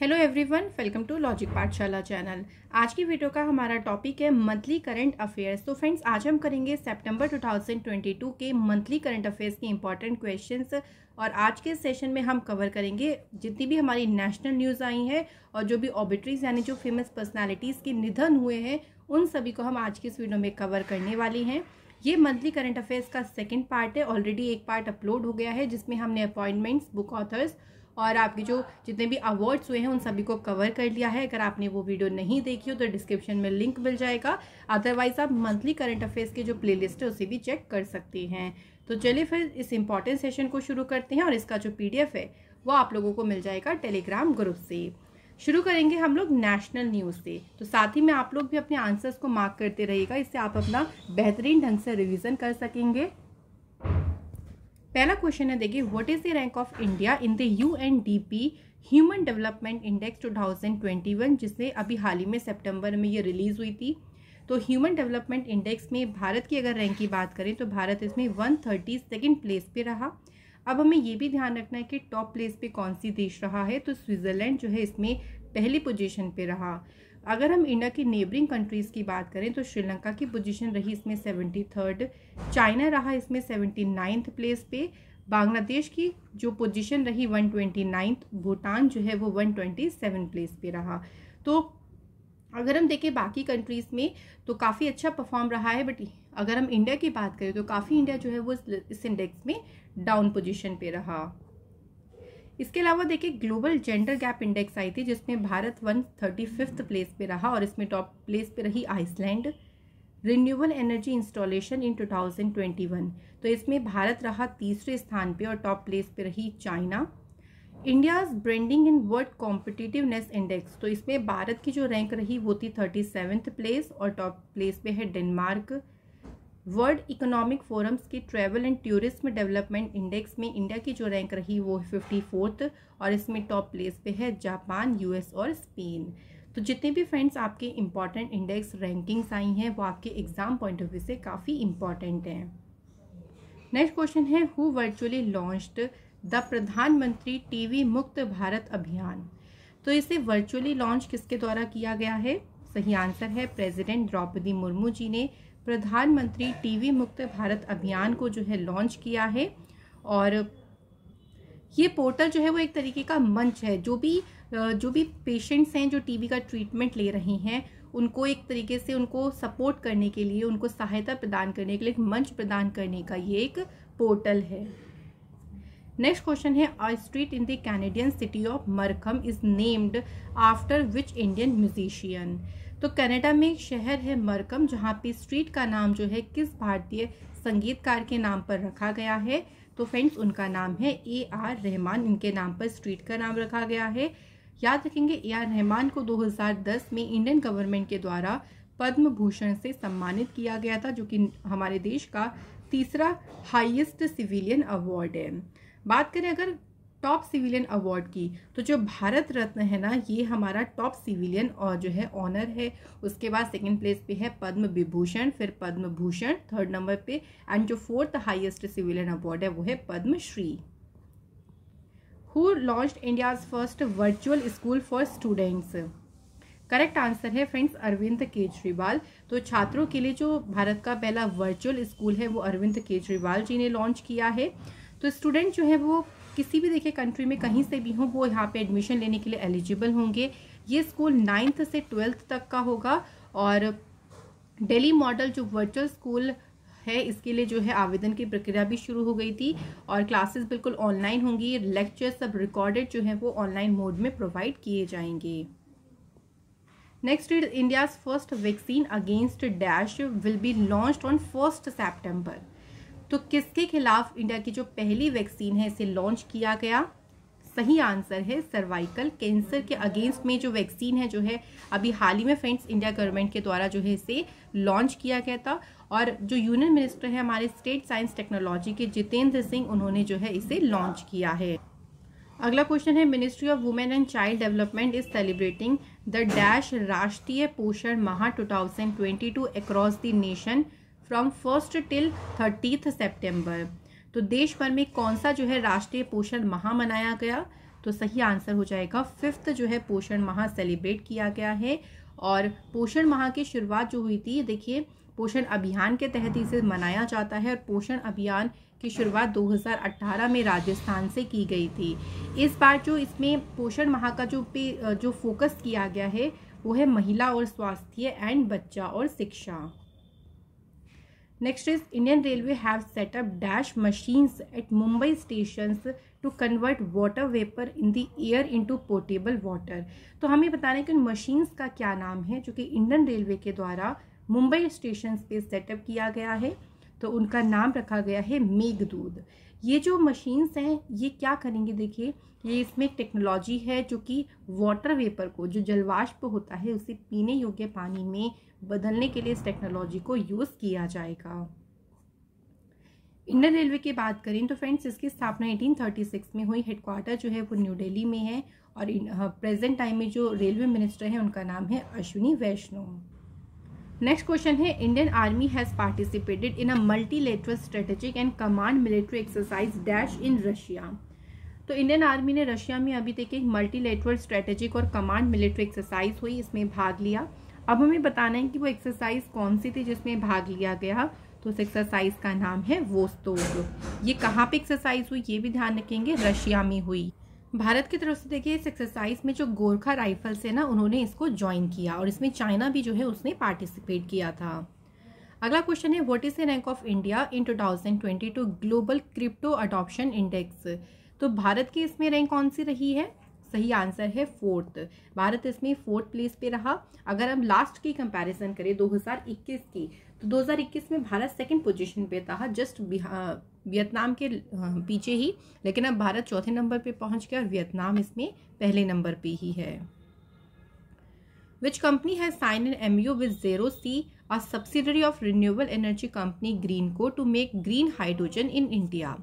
Hello everyone welcome to logic Pathshala channel आज की video का हमारा टॉपिक है मंथली करंट अफेयर्स तो फ्रेंड्स आज हम करेंगे सितंबर 2022 के मंथली करंट अफेयर्स के इंपॉर्टेंट क्वेश्चंस और आज के सेशन में हम कवर करेंगे जितनी भी हमारी नेशनल न्यूज़ आई हैं और जो भी ऑबिट्रीज यानी जो फ़ेमस पर्सनैलिटीज़ के निधन हुए हैं, उन सभी को हम आज की इस वीडियो में कवर करने वाली हैं। ये मंथली करंट अफेयर्स का सेकेंड पार्ट है। ऑलरेडी एक पार्ट अपलोड हो गया है जिसमें हमने अपॉइंटमेंट्स बुक ऑथर्स और आपके जो जितने भी अवार्ड्स हुए हैं, उन सभी को कवर कर लिया है। अगर आपने वो वीडियो नहीं देखी हो तो डिस्क्रिप्शन में लिंक मिल जाएगा। अदरवाइज़ आप मंथली करंट अफेयर्स के जो प्लेलिस्ट है, उसे भी चेक कर सकते हैं। तो चलिए फिर इस इंपॉर्टेंट सेशन को शुरू करते हैं और इसका जो पीडीएफ है, वो आप लोगों को मिल जाएगा टेलीग्राम ग्रुप से। शुरू करेंगे हम लोग नेशनल न्यूज़ से। तो साथ ही में आप लोग भी अपने आंसर्स को मार्क करते रहिएगा। इससे आप अपना बेहतरीन ढंग से रिवीजन कर सकेंगे। पहला क्वेश्चन है, देखिए what is the rank of India in the U N D P human development index 2021 जिससे अभी हाल ही में सितंबर में ये रिलीज़ हुई थी? तो ह्यूमन डेवलपमेंट इंडेक्स में भारत की अगर रैंक की बात करें तो भारत इसमें वन थर्टी सेकेंड प्लेस पे रहा। अब हमें ये भी ध्यान रखना है कि टॉप प्लेस पे कौन सी देश रहा है? तो स्विट्ज़रलैंड जो है, इसमें पहली पोजीशन पे रहा। अगर हम इंडिया की नेबरिंग कंट्रीज़ की बात करें तो श्रीलंका की पोजीशन रही इसमें सेवेंटी थर्ड चाइना रहा इसमें सेवेंटी नाइन्थ प्लेस पे, बांग्लादेश की जो पोजीशन रही वन ट्वेंटी नाइन्थ भूटान जो है वो वन ट्वेंटी सेवन प्लेस पे रहा। तो अगर हम देखें बाकी कंट्रीज़ में तो काफ़ी अच्छा परफॉर्म रहा है बट अगर हम इंडिया की बात करें तो काफ़ी इंडिया जो है वो इस इंडेक्स में डाउन पोजीशन पे रहा। इसके अलावा देखिए ग्लोबल जेंडर गैप इंडेक्स आई थी, जिसमें Bharat one thirty fifth place पे रहा और इसमें टॉप प्लेस पे रही Iceland renewable energy installation in 2021 तो इसमें भारत रहा तीसरे स्थान पे और टॉप प्लेस पे रही China India's branding in world competitiveness index तो इसमें भारत की जो रैंक रही, वो थी थर्टी सेवेंथ प्लेस और टॉप प्लेस पे है डेनमार्क वर्ल्ड इकोनॉमिक फोरम्स के travel and tourism development index में इंडिया की जो रैंक रही वो फिफ्टी फोर्थ और इसमें टॉप प्लेस पे है जापान यूएस और स्पेन तो जितने भी फ्रेंड्स आपके इंपॉर्टेंट इंडेक्स रैंकिंग्स आई हैं, वो आपके एग्ज़ाम पॉइंट ऑफ़ व्यू से काफ़ी इंपॉर्टेंट हैं। नेक्स्ट क्वेश्चन है who virtually launched the Pradhan Mantri TB Mukt Bharat Abhiyan? तो इसे वर्चुअली लॉन्च किसके द्वारा किया गया है? सही आंसर है प्रेसिडेंट द्रौपदी मुर्मू जी ने। प्रधानमंत्री टीवी मुक्त भारत अभियान को जो है लॉन्च किया है और ये पोर्टल जो है वो एक तरीके का मंच है। जो भी जो भी पेशेंट्स हैं जो टीबी का ट्रीटमेंट ले रहे हैं, उनको एक तरीके से उनको सपोर्ट करने के लिए, उनको सहायता प्रदान करने के लिए, एक मंच प्रदान करने का ये एक पोर्टल है। नेक्स्ट क्वेश्चन है a street in the Canadian city of Markham is named after which Indian musician तो कनाडा में एक शहर है मरकम, जहाँ पे स्ट्रीट का नाम जो है किस भारतीय संगीतकार के नाम पर रखा गया है? तो फ्रेंड्स उनका नाम है ए आर रहमान, इनके नाम पर स्ट्रीट का नाम रखा गया है। याद रखेंगे ए आर रहमान को 2010 में इंडियन गवर्नमेंट के द्वारा पद्म भूषण से सम्मानित किया गया था, जो कि हमारे देश का तीसरा हाईएस्ट सिविलियन अवार्ड है। बात करें, अगर टॉप सिविलियन अवार्ड की। तो जो भारत रत्न है ना, ये हमारा टॉप सिविलियन और जो है ऑनर है। उसके बाद सेकंड प्लेस पे है पद्म विभूषण, फिर पद्म भूषण थर्ड नंबर पे एंड जो फोर्थ हाईएस्ट सिविलियन अवार्ड है, वो है Padma Shri who launch India's first virtual school for students correct answer है फ्रेंड्स अरविंद केजरीवाल। तो छात्रों के लिए जो भारत का पहला वर्चुअल स्कूल है, वो अरविंद केजरीवाल जी ने लॉन्च किया है। तो स्टूडेंट जो है वो किसी भी, देखिए कंट्री में कहीं से भी हो, वो यहाँ पे एडमिशन लेने के लिए एलिजिबल होंगे। ये स्कूल नाइन्थ से ट्वेल्थ तक का होगा और दिल्ली मॉडल जो वर्चुअल स्कूल है, इसके लिए जो है आवेदन की प्रक्रिया भी शुरू हो गई थी और क्लासेस बिल्कुल ऑनलाइन होंगी। लेक्चर सब रिकॉर्डेड जो है, वो ऑनलाइन मोड में प्रोवाइड किए जाएँगे। Next India's first vaccine against dash will be launched on first September तो किसके खिलाफ इंडिया की जो पहली वैक्सीन है इसे लॉन्च किया गया? सही आंसर है सर्वाइकल कैंसर के अगेंस्ट में जो वैक्सीन है, जो है, अभी हाल ही में फ्रेंड्स, इंडिया गवर्नमेंट के द्वारा जो है इसे लॉन्च किया गया था। और जो यूनियन मिनिस्टर है हमारे स्टेट साइंस टेक्नोलॉजी के जितेंद्र सिंह, उन्होंने जो है इसे लॉन्च किया है। अगला क्वेश्चन है ministry of women and child development is celebrating the dash Rashtriya Poshan Maah 2022 across the nation from first till thirtieth September तो देश भर में कौन सा जो है राष्ट्रीय पोषण माह मनाया गया? तो सही आंसर हो जाएगा फिफ्थ जो है पोषण माह सेलिब्रेट किया गया है। और पोषण माह की शुरुआत जो हुई थी देखिए, पोषण अभियान के तहत इसे मनाया जाता है और पोषण अभियान की शुरुआत 2018 में राजस्थान से की गई थी। इस बार जो इसमें पोषण माह का जो पे, जो फोकस किया गया है, वो है महिला और स्वास्थ्य एंड बच्चा और शिक्षा। Next is Indian railway have set up dash machines at Mumbai station to convert water vapour in the air into portable water तो हमें बताना है कि उन मशीन्स का क्या नाम है, जो कि इंडियन रेलवे के द्वारा मुंबई स्टेशन पे सेटअप किया गया है। तो उनका नाम रखा गया है मेघदूत। ये जो मशीन्स हैं, ये क्या करेंगे देखिए ये इसमें एक टेक्नोलॉजी है जो कि वाटर वेपर को, जो जलवाष्प होता है, उसे पीने योग्य पानी में बदलने के लिए इस टेक्नोलॉजी को यूज़ किया जाएगा। इंडियन रेलवे की बात करें तो फ्रेंड्स इसकी स्थापना 1836 में हुई। हेडक्वार्टर जो है वो न्यू दिल्ली में है और प्रेजेंट टाइम में जो रेलवे मिनिस्टर है, उनका नाम है अश्विनी वैष्णव नेक्स्ट क्वेश्चन है Indian army has participated in a multilateral strategic and command military exercise dash in Russia तो इंडियन आर्मी ने रशिया में अभी तक एक मल्टीलेटरल स्ट्रेटेजिक और कमांड मिलिट्री एक्सरसाइज हुई, इसमें भाग लिया। अब हमें बताना है कि वो एक्सरसाइज कौन सी थी जिसमें भाग लिया गया। तो उस एक्सरसाइज का नाम है वोस्तोग ये कहाँ पे एक्सरसाइज हुई, ये भी ध्यान रखेंगे रशिया में हुई। भारत की तरफ़ से देखिए, इस एक्सरसाइज में जो गोरखा राइफल्स है ना, उन्होंने इसको ज्वाइन किया और इसमें चाइना भी जो है, उसने पार्टिसिपेट किया था। अगला क्वेश्चन है what is the rank of India in 2022 global crypto adoption index तो भारत की इसमें रैंक कौन सी रही है? सही आंसर है फोर्थ भारत इसमें फोर्थ प्लेस पे रहा। अगर हम लास्ट की कंपैरिजन करें 2021 की तो 2021 में भारत सेकंड पोजीशन पे था जस्ट वियतनाम के पीछे ही। लेकिन अब भारत चौथे नंबर पे पहुँच गया और वियतनाम इसमें पहले नंबर पे ही है। Which company has sign an M U with ZeroC a subsidiary of renewable energy company Greenko to make green hydrogen in India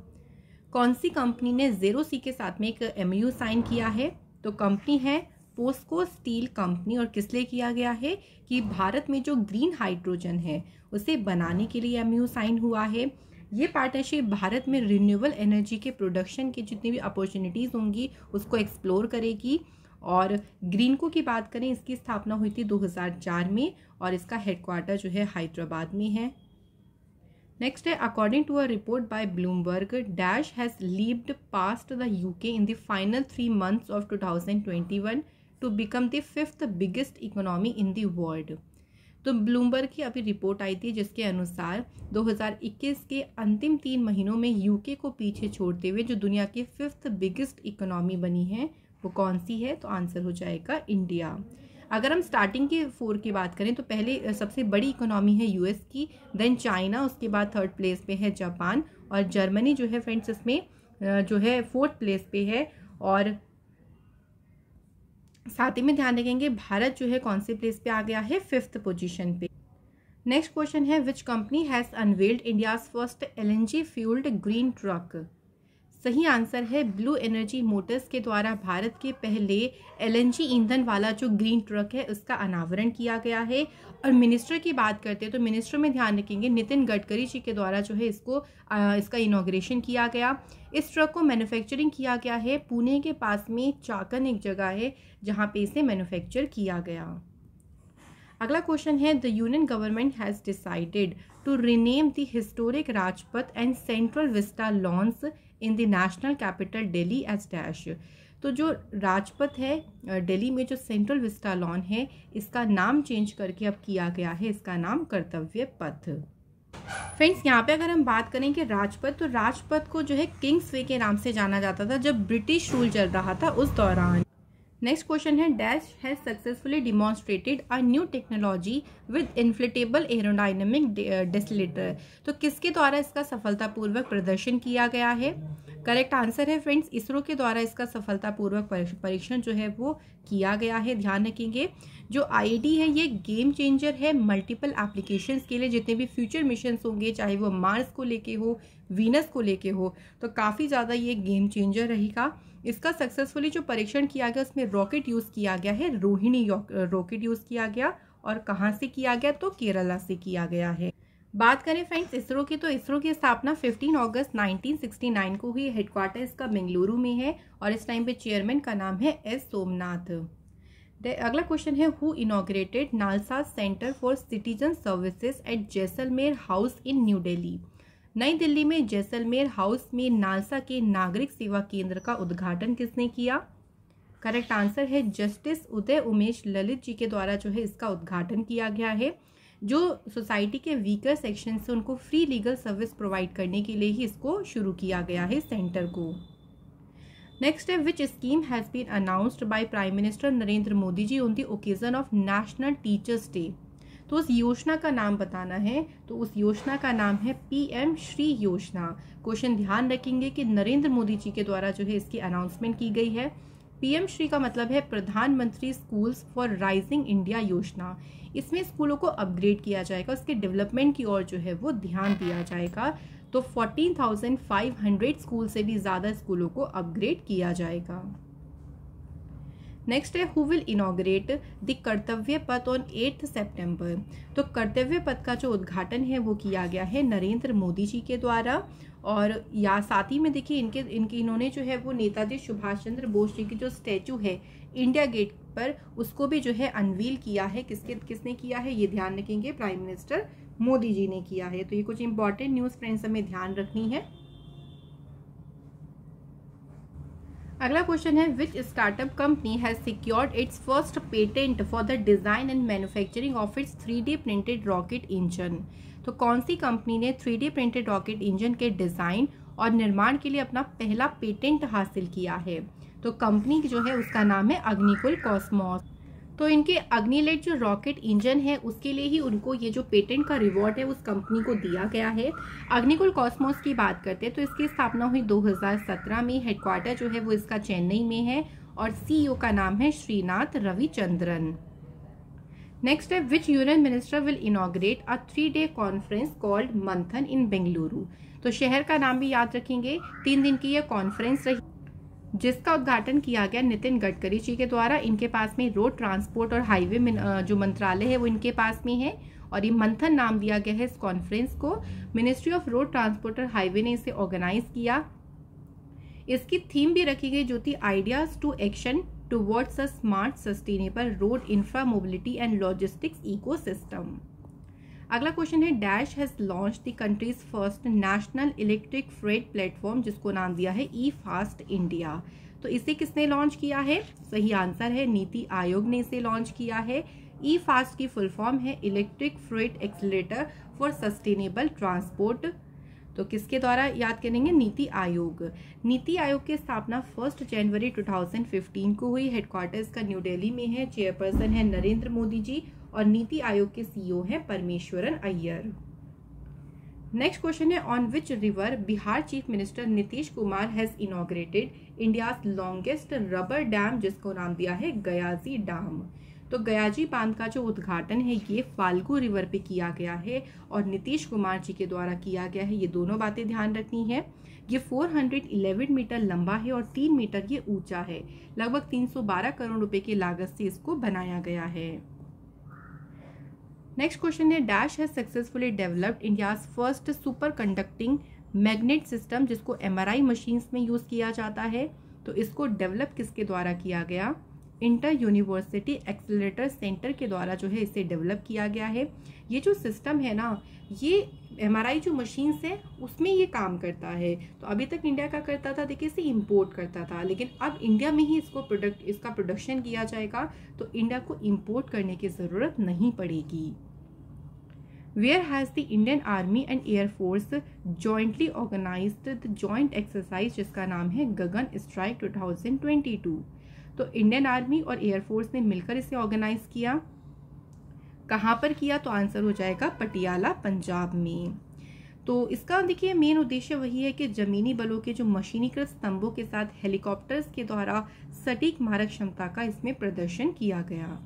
कौन सी कंपनी ने जेरो सी के साथ में एक एम साइन किया है? तो कंपनी है पोस्को स्टील कंपनी और किस लिए किया गया है कि भारत में जो ग्रीन हाइड्रोजन है, उसे बनाने के लिए एम साइन हुआ है। ये पार्टनरशिप भारत में रिन्यूएबल एनर्जी के प्रोडक्शन की जितनी भी अपॉर्चुनिटीज़ होंगी, उसको एक्सप्लोर करेगी। और ग्रीनको की बात करें, इसकी स्थापना हुई थी 2004 में और इसका हेडक्वार्टर जो है हैदराबाद में है। नेक्स्ट है according to a report by Bloomberg dash has leaped past the UK in the final three months of 2021 to become the fifth biggest economy in the world तो ब्लूमबर्ग की अभी रिपोर्ट आई थी, जिसके अनुसार 2021 के अंतिम तीन महीनों में यूके को पीछे छोड़ते हुए जो दुनिया की फिफ्थ बिगेस्ट इकोनॉमी बनी है, वो कौन सी है? तो आंसर हो जाएगा इंडिया अगर हम स्टार्टिंग के फोर की बात करें तो पहले सबसे बड़ी इकोनॉमी है यूएस की देन चाइना उसके बाद थर्ड प्लेस पे है जापान और जर्मनी जो है फ्रेंड्स इसमें जो है फोर्थ प्लेस पे है और साथ ही में ध्यान रखेंगे, भारत जो है कौन से प्लेस पे आ गया है? फिफ्थ पोजीशन पे। नेक्स्ट क्वेश्चन है which company has unveiled India's first LNG fuelled green truck सही आंसर है ब्लू एनर्जी मोटर्स के द्वारा भारत के पहले एलएनजी ईंधन वाला जो ग्रीन ट्रक है उसका अनावरण किया गया है। और मिनिस्टर की बात करते हैं तो मिनिस्टर में ध्यान रखेंगे नितिन गडकरी जी के द्वारा जो है इसको आ, इसका इनाग्रेशन किया गया। इस ट्रक को मैन्युफैक्चरिंग किया गया है। पुणे के पास में चाकन एक जगह है जहाँ पे इसे मैन्युफैक्चर किया गया। अगला क्वेश्चन है the union government has decided to rename the historic Rajpath and central vista lawns in the national capital Delhi as dash तो जो राजपथ है दिल्ली में जो सेंट्रल विस्टा लॉन है, इसका नाम चेंज करके अब किया गया है, इसका नाम कर्तव्य पथ। फ्रेंड्स यहाँ पे अगर हम बात करें कि राजपथ तो राजपथ को जो है किंग्स वे के नाम से जाना जाता था, जब ब्रिटिश रूल चल रहा था उस दौरान। नेक्स्ट क्वेश्चन है dash has successfully demonstrated a new technology with inflatable aerodynamic decelerator तो किसके द्वारा इसका सफलतापूर्वक प्रदर्शन किया गया है? करेक्ट आंसर है फ्रेंड्स इसरो के द्वारा इसका सफलतापूर्वक परीक्षण जो है वो किया गया है, ध्यान रखेंगे। जो आईडी है, ये गेम चेंजर है मल्टीपल एप्लीकेशंस के लिए, जितने भी फ्यूचर मिशन होंगे, चाहे वो मार्स को लेके हो वीनस को लेके हो तो काफ़ी ज़्यादा ये गेम चेंजर रहेगा। इसका सक्सेसफुली जो परीक्षण किया गया, उसमें रॉकेट यूज़ किया गया है। रोहिणी रॉकेट यूज़ किया गया और कहाँ से किया गया तो केरला से किया गया है। बात करें फ्रेंड्स इसरो की तो इसरो की स्थापना 15 अगस्त 1969 को हुई। हेडक्वार्टर इसका बेंगलुरु में है और इस टाइम पे चेयरमैन का नाम है एस सोमनाथ। अगला क्वेश्चन है who inaugurated NALSA centre for citizen services at Jaisalmer house in new Delhi नई दिल्ली में जैसलमेर हाउस में नालसा के नागरिक सेवा केंद्र का उद्घाटन किसने किया? करेक्ट आंसर है जस्टिस उदय उमेश ललित जी के द्वारा जो है इसका उद्घाटन किया गया है, जो सोसाइटी के वीकर सेक्शन से उनको फ्री लीगल सर्विस प्रोवाइड करने के लिए ही इसको शुरू किया गया है सेंटर को। नेक्स्ट है which scheme has been announced by prime minister Narendra Modi ji on the occasion of national teachers day तो उस योजना का नाम बताना है। तो उस योजना का नाम है पीएम श्री योजना। क्वेश्चन ध्यान रखेंगे कि नरेंद्र मोदी जी के द्वारा जो है इसकी अनाउंसमेंट की गई है। पीएम श्री का मतलब है प्रधानमंत्री स्कूल्स फॉर राइजिंग इंडिया योजना। इसमें स्कूलों को अपग्रेड किया जाएगा उसके डेवलपमेंट की ओर जो है वो ध्यान दिया जाएगा। तो 14,500 स्कूल से भी ज़्यादा स्कूलों को अपग्रेड किया जाएगा। नेक्स्ट है हु विल इनोग्रेट द कर्तव्य पथ ऑन एट्थ सेप्टेम्बर तो कर्तव्य पथ का जो उद्घाटन है, वो किया गया है नरेंद्र मोदी जी के द्वारा। और या साथ ही में देखिए, इनके इनके, इन्होंने जो है, वो नेताजी सुभाष चंद्र बोस जी की जो स्टैचू है इंडिया गेट पर, उसको भी जो है अनवील किया है। किसके, किसने किया है, ये ध्यान रखेंगे प्राइम मिनिस्टर मोदी जी ने किया है। तो ये कुछ इंपॉर्टेंट न्यूज़ फ्रेंड्स हमें ध्यान रखनी है। अगला क्वेश्चन है which startup company has secured its first patent for the design and manufacturing of its three D printed rocket engine तो कौन सी कंपनी ने three D printed rocket engine के डिज़ाइन और निर्माण के लिए अपना पहला पेटेंट हासिल किया है? तो कंपनी जो है, उसका नाम है अग्निकुल कॉस्मोस। तो इनके अग्निलेट जो रॉकेट इंजन है, उसके लिए ही उनको ये जो पेटेंट का रिवॉर्ड है, उस कंपनी को दिया गया है। अग्निकुल कॉस्मोस की बात करते हैं तो इसकी स्थापना हुई 2017 में। हेडक्वार्टर जो है, वो इसका चेन्नई में है और सीईओ का नाम है श्रीनाथ रविचंद्रन। नेक्स्ट है which union minister will inaugurate a three day conference called Manthan in Bengaluru? तो शहर का नाम भी याद रखेंगे। तीन दिन की यह कॉन्फ्रेंस रही। जिसका उद्घाटन किया गया नितिन गडकरी जी के द्वारा। इनके पास में रोड ट्रांसपोर्ट और हाईवे जो मंत्रालय है, वो इनके पास में है और ये मंथन नाम दिया गया है इस कॉन्फ्रेंस को। मिनिस्ट्री ऑफ़ रोड ट्रांसपोर्ट और हाईवे ने इसे ऑर्गेनाइज किया। इसकी थीम भी रखी गई, जो थी ideas to action towards a smart sustainable road infra mobility and logistics ecosystem अगला क्वेश्चन है dash has launch the country's first national electric freight platform जिसको नाम दिया है ई फास्ट इंडिया तो इसे किसने लॉन्च किया है? सही आंसर है, नीति आयोग ने इसे लॉन्च किया है. ई फास्ट की फुल फॉर्म है electric freight accelerator for sustainable transport तो किसके द्वारा याद करेंगे? नीति आयोग. नीति आयोग की स्थापना फ़र्स्ट जनवरी 2015 को हुई. हेडक्वार्टर्स का न्यू दिल्ली में है. चेयरपर्सन है नरेंद्र मोदी जी. और नीति आयोग के सीईओ हैं परमेश्वरन अय्यर। नेक्स्ट क्वेश्चन है on which river Bihar chief minister Nitish Kumar has inaugurated India longest rubber dam जिसको नाम दिया है गयाजी डैम तो गयाजी बाँध का जो उद्घाटन है, ये फाल्गु रिवर पे किया गया है और नीतीश कुमार जी के द्वारा किया गया है, ये दोनों बातें ध्यान रखनी है। ये 411 मीटर लंबा है और 3 मीटर ये ऊँचा है। लगभग 312 करोड़ रुपए की लागत से इसको बनाया गया है। नेक्स्ट क्वेश्चन है dash has successfully developed India's first super conducting magnet system जिसको एमआरआई मशीन्स में यूज़ किया जाता है। तो इसको डेवलप किसके द्वारा किया गया? इंटर यूनिवर्सिटी एक्सलेटर सेंटर के द्वारा जो है इसे डेवलप किया गया है। ये जो सिस्टम है ना, ये एमआरआई जो मशीन्स है, उसमें ये काम करता है। तो अभी तक इंडिया का करता था, देखिए इसे इम्पोर्ट करता था। लेकिन अब इंडिया में ही इसको प्रोडक्ट इसका प्रोडक्शन किया जाएगा। तो इंडिया को इम्पोर्ट करने की ज़रूरत नहीं पड़ेगी। Where has the Indian army and air force jointly organise the joint exercise जिसका नाम है गगन स्ट्राइक 2022 तो इंडियन आर्मी और एयरफोर्स ने मिलकर इसे ऑर्गेनाइज किया। कहाँ पर किया तो आंसर हो जाएगा पटियाला, पंजाब में। तो इसका देखिए मेन उद्देश्य वही है कि जमीनी बलों के जो मशीनीकृत स्तंभों के साथ हेलीकॉप्टर्स के द्वारा सटीक मारक क्षमता का इसमें प्रदर्शन किया गया।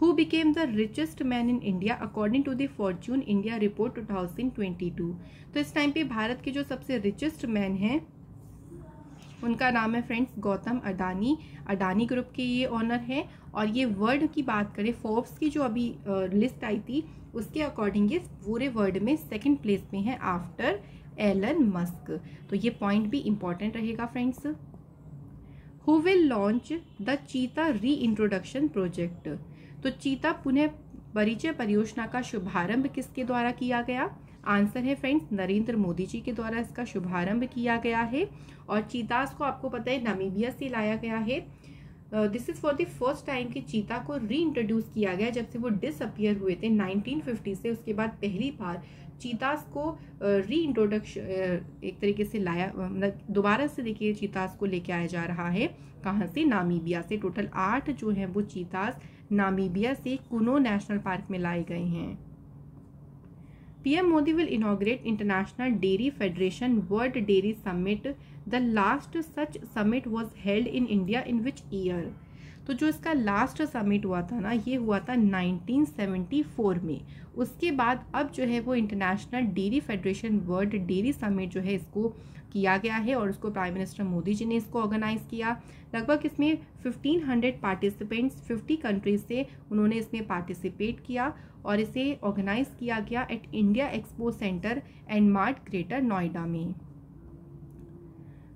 Who became the richest man in India according to the Fortune India report 2022 तो इस टाइम पे भारत के जो सबसे रिचेस्ट मैन हैं, उनका नाम है फ्रेंड्स गौतम अडानी। अडानी ग्रुप के ये ऑनर हैं और ये वर्ल्ड की बात करें फोर्ब्स की जो अभी लिस्ट आई थी, उसके अकॉर्डिंग ये पूरे वर्ल्ड में सेकंड प्लेस में है आफ्टर एलन मस्क तो ये पॉइंट भी इंपॉर्टेंट रहेगा friends who will launch the cheetah reintroduction project तो चीता पुनः परिचय परियोजना का शुभारंभ किसके द्वारा किया गया? आंसर है फ्रेंड्स, नरेंद्र मोदी जी के द्वारा इसका शुभारंभ किया गया है। और चीतास को आपको पता है, नामीबिया से लाया गया है। This is for the first time कि चीता को री इंट्रोड्यूस किया गया जब से वो डिसअपियर हुए थे 1950 से। उसके बाद पहली बार चीतास को री इंट्रोडक्शन एक तरीके से लाया मतलब दोबारा से देखिए चीतास को लेके आया जा रहा है। कहाँ से? नामीबिया से। टोटल आठ जो है वो चीतास नामीबिया से कुनो नेशनल पार्क में लाए गए हैं। PM Modi will inaugurate international dairy federation world dairy summit the last such summit was held in India in which year तो जो इसका लास्ट समिट हुआ था ना, ये हुआ था 1974 में। उसके बाद अब जो है वो international dairy federation world dairy summit जो है इसको किया गया है और उसको प्राइम मिनिस्टर मोदी जी ने इसको ऑर्गेनाइज किया। लगभग इसमें 1500 पार्टिसिपेंट्स 50 कंट्रीज़ से उन्होंने इसमें पार्टिसिपेट किया और इसे ऑर्गेनाइज किया गया at India expo centre and mart greater Noida में।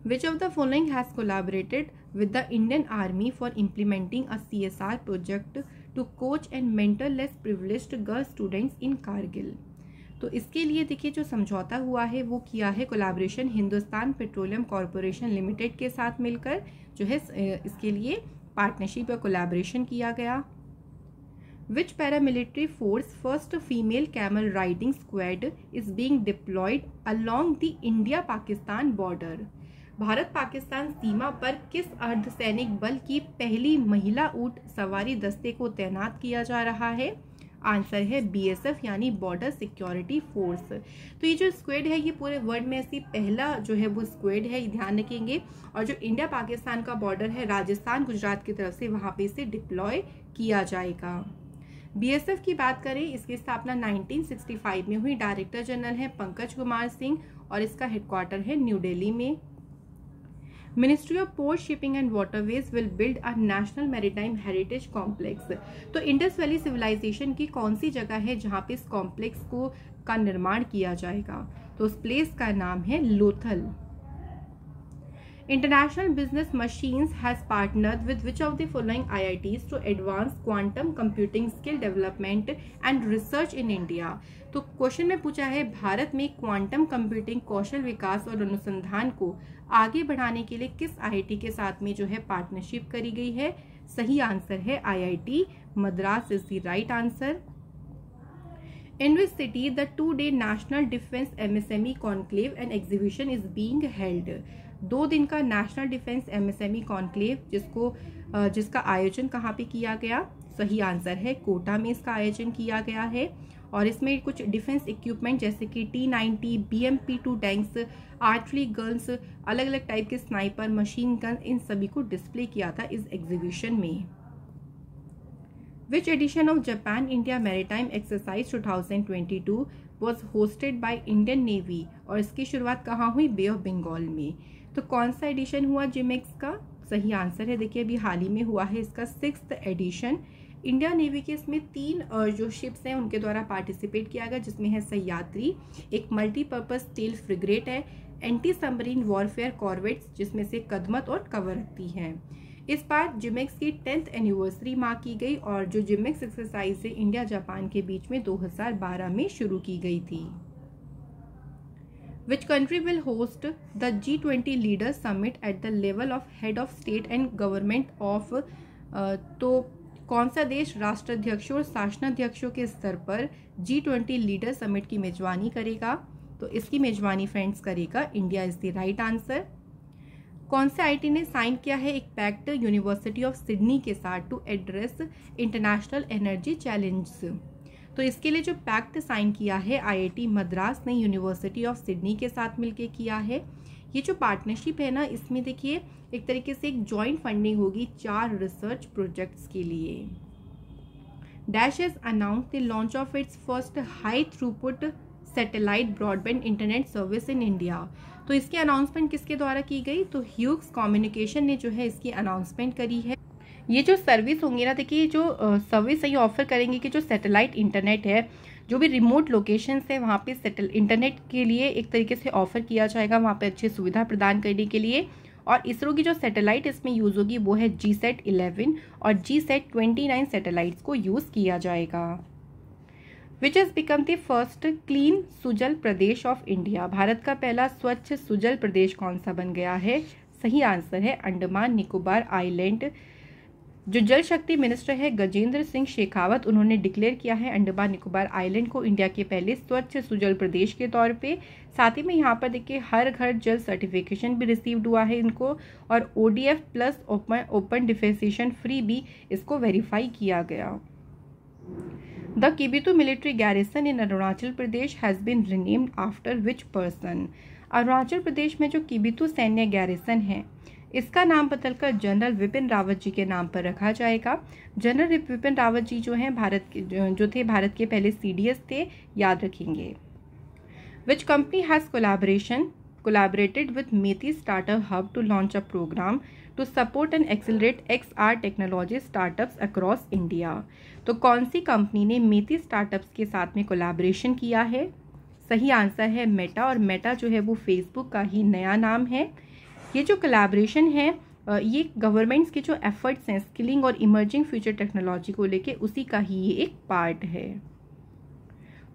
Which of the following has collaborated with the Indian army for implementing a C project to coach and mentor less privileged girl students in Kargil तो इसके लिए देखिए जो समझौता हुआ है, वो किया है collaboration Hindustan petroleum corporation limited के साथ मिलकर, जो है इसके लिए पार्टनरशिप या कोलैबोरेशन किया गया। Which paramilitary force first female camel riding squad is being deployed along the India Pakistan border Bharat Pakistan सीमा पर किस अर्धसैनिक बल की पहली महिला ऊट सवारी दस्ते को तैनात किया जा रहा है? आंसर है बीएसएफ यानी बॉर्डर सिक्योरिटी फोर्स तो ये जो स्क्वेड है, ये पूरे वर्ल्ड में ऐसी पहला जो है वो स्क्वेड है ध्यान रखेंगे. और जो इंडिया पाकिस्तान का बॉर्डर है राजस्थान गुजरात की तरफ़ से वहाँ पे इसे डिप्लॉय किया जाएगा. बीएसएफ की बात करें, इसकी स्थापना 1965 में हुई. डायरेक्टर जनरल है पंकज कुमार सिंह और इसका हेडक्वार्टर है न्यू दिल्ली में. Ministry of port shipping and waterways will build a national maritime heritage complex तो इंडस वैली सिविलाइजेशन की कौन सी जगह है जहाँ पे इस कॉम्प्लेक्स को का निर्माण किया जाएगा? तो उस प्लेस का नाम है Lothal international business machines has partner with which of the following I I Ts to advance quantum computing skill development and research in India तो क्वेश्चन में पूछा है, भारत में क्वांटम कंप्यूटिंग कौशल विकास और अनुसंधान को आगे बढ़ाने के लिए किस आईआईटी के साथ में जो है पार्टनरशिप करी गई है? सही आंसर है IIT Madras is the right answer in which city the two day national defense msme conclave and exhibition is दो दिन का नेशनल डिफेंस एमएसएमई कॉन्क्लेव जिसको जिसका आयोजन कहाँ पे किया गया? सही आंसर है, कोटा में इसका आयोजन किया गया है। और इसमें कुछ डिफेंस इक्विपमेंट जैसे कि T ninety B M P two tanks artillery guns अलग अलग टाइप के स्नाइपर मशीन गन इन सभी को डिस्प्ले किया था इस एग्जीबिशन में। Which edition of Japan India maritime exercise 2022 was hosted by Indian navy और इसकी शुरुआत कहाँ हुई? बे ऑफ़ बंगाल में। तो कौन सा एडिशन हुआ जिमेक्स का? सही आंसर है, देखिए अभी हाल ही में हुआ है इसका सिक्स एडिशन इंडिया नेवी के इसमें तीन जो शिप्स हैं उनके द्वारा पार्टिसिपेट किया गया जिसमें है सयात्री एक मल्टीपर्पज स्टील फ्रिग्रेट है एंटी सबमरीन वॉरफेयर कॉर्वेट्स जिसमें से कदमत और कवर रखती हैं। इस बार जिमेक्स की टेंथ एनिवर्सरी मार्क की गई और जो जिमेक्स एक्सरसाइज है इंडिया जापान के बीच में 2012 में शुरू की गई थी। Which country will host the G20 leaders summit at the level of head of state and government of uh, तो कौन सा देश राष्ट्राध्यक्षों और शासनाध्यक्षों के स्तर पर जी ट्वेंटी लीडर समिट की मेजबानी करेगा? तो इसकी मेजबानी फ्रेंड्स करेगा India is the right answer. कौन से आईटी ने साइन किया है एक पैक्ट यूनिवर्सिटी ऑफ़ सिडनी के साथ to address international energy challenge? तो इसके लिए जो पैक्ट साइन किया है आईआईटी मद्रास ने यूनिवर्सिटी ऑफ़ सिडनी के साथ मिलकर किया है। ये जो पार्टनरशिप है ना, इसमें देखिए एक तरीके से एक जॉइंट फंडिंग होगी चार रिसर्च प्रोजेक्ट्स के लिए। Dash has announce the launch of its first high throughput satellite broadband internet service in India तो इसकी अनाउंसमेंट किसके द्वारा की गई? तो ह्यूक्स कम्युनिकेशन ने जो है इसकी अनाउंसमेंट करी है। ये जो सर्विस होंगी ना, देखिए जो सर्विस ये ऑफ़र करेंगे कि जो सैटेलाइट इंटरनेट है, जो भी रिमोट लोकेशन है, वहाँ पे सेटल इंटरनेट के लिए एक तरीके से ऑफ़र किया जाएगा, वहाँ पे अच्छी सुविधा प्रदान करने के लिए। और इसरो की जो सैटेलाइट इसमें यूज़ होगी, वो है जी सेट इलेवन और जी सेट ट्वेंटी नाइन सैटेलाइट्स को यूज़ किया जाएगा which is become the first clean Sujal Pradesh of India Bharat का पहला स्वच्छ सुजल प्रदेश कौन सा बन गया है? सही आंसर है अंडमान निकोबार आइलैंड जो जल शक्ति मिनिस्टर है, गजेंद्र सिंह शेखावत, उन्होंने डिक्लेयर किया है अंडमान निकोबार आइलैंड को इंडिया के पहले स्वच्छ सुजल प्रदेश के तौर पे। साथ ही में यहाँ पर देखिए, हर घर जल सर्टिफिकेशन भी रिसीव्ड हुआ है इनको, और ODF plus open open free भी इसको वेरीफाई किया गया। The Kibithu military garrison in Arunachal Pradesh has been renamed after which person Arunachal Pradesh में जो किबितु सैन्य गैरिसन है इसका नाम बदलकर जनरल विपिन रावत जी के नाम पर रखा जाएगा। जनरल विपिन रावत जी जो हैं, भारत के जो थे, भारत के पहले सीडीएस थे, याद रखेंगे। Which company has collaboration collaborated with Methi Startup Hub to launch a program to support and accelerate XR technology startups across India. तो कौन सी कंपनी ने मेथी स्टार्टअप्स के साथ में कोलैबोरेशन किया है? सही आंसर है मेटा और मेटा जो है वो फेसबुक का ही नया नाम है। ये जो कलेब्रेशन है ये गवर्नमेंट्स के जो एफर्ट्स हैं स्किलिंग और इमर्जिंग फ्यूचर टेक्नोलॉजी को लेके उसी का ही ये एक पार्ट है।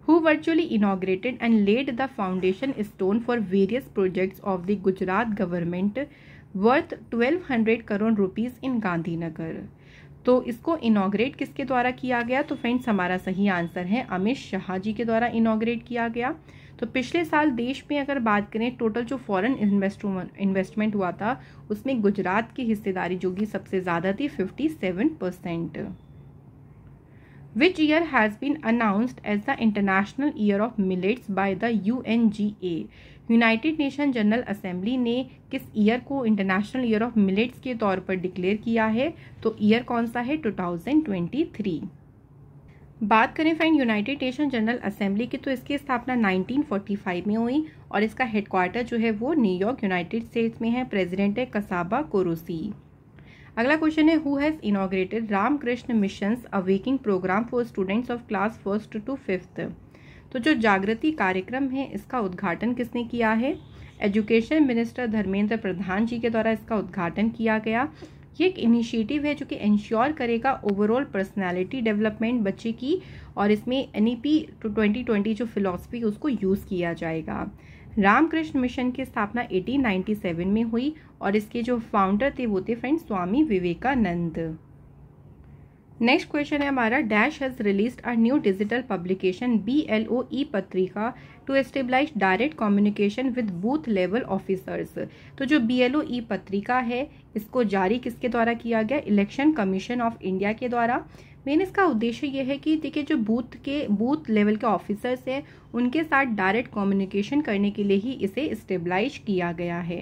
Who virtually inaugurated and laid the foundation stone for various projects of the Gujarat government worth 1200 crore rupees in Gandhinagar तो इसको इनाग्रेट किसके द्वारा किया गया? तो फ्रेंड्स हमारा सही आंसर है अमित शाह जी के द्वारा इनाग्रेट किया गया। तो पिछले साल देश में अगर बात करें टोटल जो फॉरेन इन्वेस्टमेंट हुआ था, उसमें गुजरात की हिस्सेदारी जो कि सबसे ज़्यादा थी 57 percent which year has been announced as the international year of millets by the U N G A United Nation General Assembly ने किस ईयर को इंटरनेशनल ईयर ऑफ़ मिलेट्स के तौर पर डिक्लेयर किया है? तो ईयर कौन सा है? 2023 बात करें friend United Nation General Assembly की तो इसकी स्थापना 1945 में हुई और इसका हेडक्वार्टर जो है वो न्यूयॉर्क यूनाइटेड स्टेट्स में है प्रेसिडेंट है कसाबा कोरोसी अगला क्वेश्चन है who has inaugurated Ramakrishna mission awakening programme for students of class first to fifth तो जो जागृति कार्यक्रम है, इसका उद्घाटन किसने किया है? एजुकेशन मिनिस्टर धर्मेंद्र प्रधान जी के द्वारा इसका उद्घाटन किया गया। ये एक इनिशिएटिव है जो कि इंश्योर करेगा ओवरऑल पर्सनालिटी डेवलपमेंट बच्चे की और इसमें N E P twenty twenty जो फिलोसफी उसको यूज़ किया जाएगा। रामकृष्ण मिशन की स्थापना 1897 में हुई और इसके जो फाउंडर थे वो थे friend Swami Vivekananda. Next question है, हमारा dash has release a new digital publication B L O E patrika to establish direct communication with booth level officers तो जो बी एल ओ ई पत्रिका है, इसको जारी किसके द्वारा किया गया? इलेक्शन कमीशन ऑफ़ इंडिया के द्वारा। मेन इसका उद्देश्य यह है कि देखिए, जो बूथ के बूथ लेवल के ऑफिसर्स हैं, उनके साथ डायरेक्ट कम्युनिकेशन करने के लिए ही इसे स्टेबलाइज किया गया है।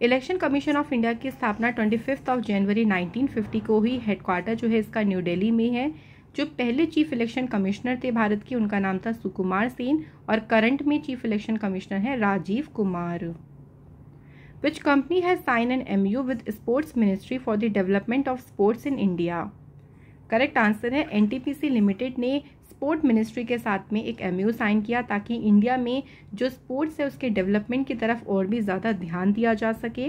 इलेक्शन कमीशन ऑफ़ इंडिया की स्थापना ट्वेंटी फिफ्थ ऑफ़ जनवरी 1950 को ही हेडक्वार्टर जो है इसका न्यू दिल्ली में है। जो पहले चीफ इलेक्शन कमिश्नर थे भारत के, उनका नाम था सुकुमार सेन और करंट में चीफ इलेक्शन कमिश्नर है Rajiv Kumar. Which company has sign an MoU with sports ministry for the development of sports in India correct answer है एनटीपीसी लिमिटेड ने स्पोर्ट मिनिस्ट्री के साथ में एक एम साइन किया ताकि इंडिया में जो स्पोर्ट्स है उसके डेवलपमेंट की तरफ़ और भी ज़्यादा ध्यान दिया जा सके।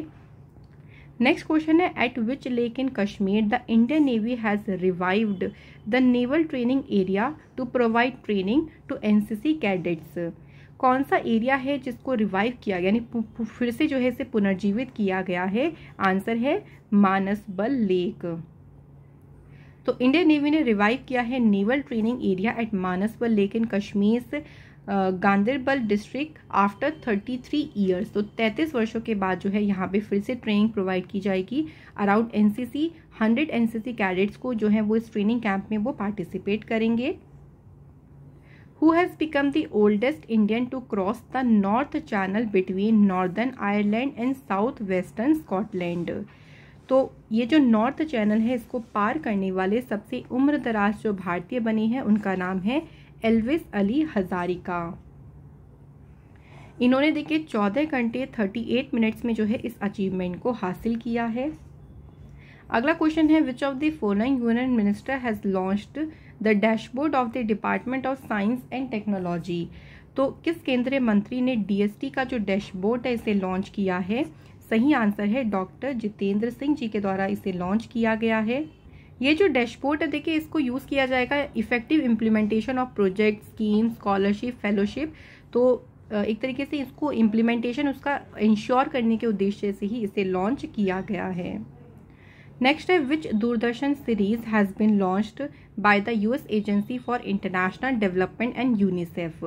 नेक्स्ट क्वेश्चन है at which lake in Kashmir the Indian navy has revived the naval training area to provide training to NCC cadets कौन सा एरिया है जिसको रिवाइव किया गया? यानी फिर से जो है इसे पुनर्जीवित किया गया है? आंसर है, मानसबल लेक तो इंडियन नेवी ने रिवाइव किया है naval training area at Manasbal lake in Kashmir Ganderbal district after 33 years तो 33 वर्षों के बाद जो है यहाँ पे फिर से ट्रेनिंग प्रोवाइड की जाएगी। अराउंड एनसीसी 100 एनसीसी कैडेट्स को जो है वो इस ट्रेनिंग कैंप में वो पार्टिसिपेट करेंगे। Who has become the oldest Indian to cross the north channel between northern Ireland and south western Scotland तो ये जो नॉर्थ चैनल है, इसको पार करने वाले सबसे उम्र दराज जो भारतीय बने हैं, उनका नाम है एल्विस अली हजारिका। इन्होंने देखिए चौदह घंटे थर्टी एट मिनट्स में जो है इस अचीवमेंट को हासिल किया है। अगला क्वेश्चन है which of the following union minister has launched the dashboard of the department of science and technology तो किस केंद्रीय मंत्री ने डीएसटी का जो डैशबोर्ड है, इसे लॉन्च किया है? सही आंसर है डॉक्टर जितेंद्र सिंह जी के द्वारा इसे लॉन्च किया गया है। ये जो डैशबोर्ड है, देखिए, इसको यूज़ किया जाएगा effective implementation of project scheme scholarship fellowship तो एक तरीके से इसको इम्प्लीमेंटेशन उसका इंश्योर करने के उद्देश्य से ही इसे लॉन्च किया गया है। नेक्स्ट है which Doordarshan series has been launched by the US agency for international development and UNICEF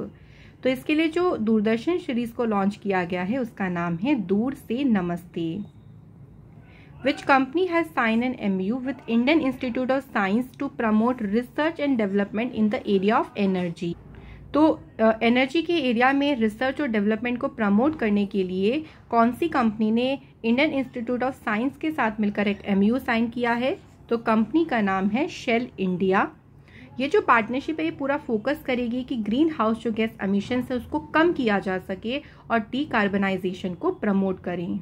तो इसके लिए जो दूरदर्शन सीरीज़ को लॉन्च किया गया है, उसका नाम है Door Se Namaste. Which company has sign an MoU with Indian institute of science to promote research and development in the area of energy तो एनर्जी के एरिया में रिसर्च और डेवलपमेंट को प्रमोट करने के लिए कौन सी कंपनी ने इंडियन इंस्टीट्यूट ऑफ़ साइंस के साथ मिलकर एक एमयू साइन किया है? तो कंपनी का नाम है शेल इंडिया ये जो पार्टनरशिप है, ये पूरा फोकस करेगी कि ग्रीन हाउस जो गैस एमिशन है, उसको कम किया जा सके और टी कार्बनाइजेशन को प्रमोट करें।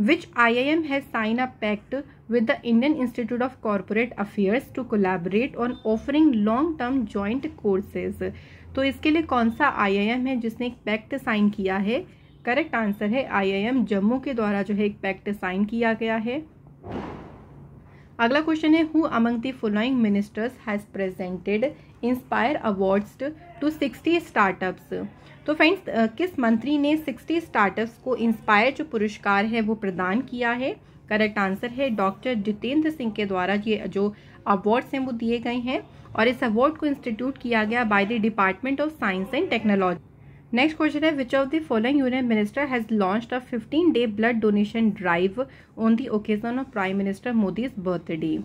Which IIM has signed a pact with the Indian Institute of Corporate Affairs to collaborate on offering long-term joint courses. तो इसके लिए कौन सा आईआईएम है जिसने एक पैक्ट साइन किया है? करेक्ट आंसर है आईआईएम जम्मू के द्वारा जो है एक पैक्ट साइन किया गया है। अगला क्वेश्चन है who among the following ministers has presented inspire awards to 60 startups तो फ्रेंड्स किस मंत्री ने 60 स्टार्टअप्स को इंस्पायर जो पुरस्कार है, वो प्रदान किया है? करेक्ट आंसर है डॉक्टर जितेंद्र सिंह के द्वारा ये जो अवार्ड्स हैं, वो दिए गए हैं और इस अवार्ड को इंस्टीट्यूट किया गया by the department of science and technology next question है which of the following union minister has launched a 15 day blood donation drive on the occasion of prime minister Modi's birthday